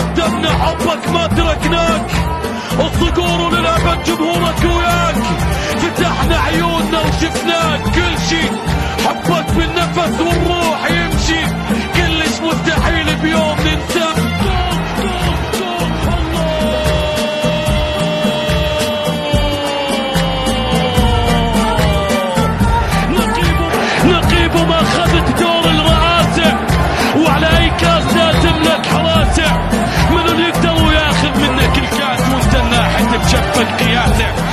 قدمنا حبك ما تركناك. الصقور وللابد جمهورك وياك فتحنا عيوننا وشفناك. كل شيء حبك بالنفس والروح يمشي. كلش مستحيل بيوم ننسى. نقيب وما اخذت couldn't be out there.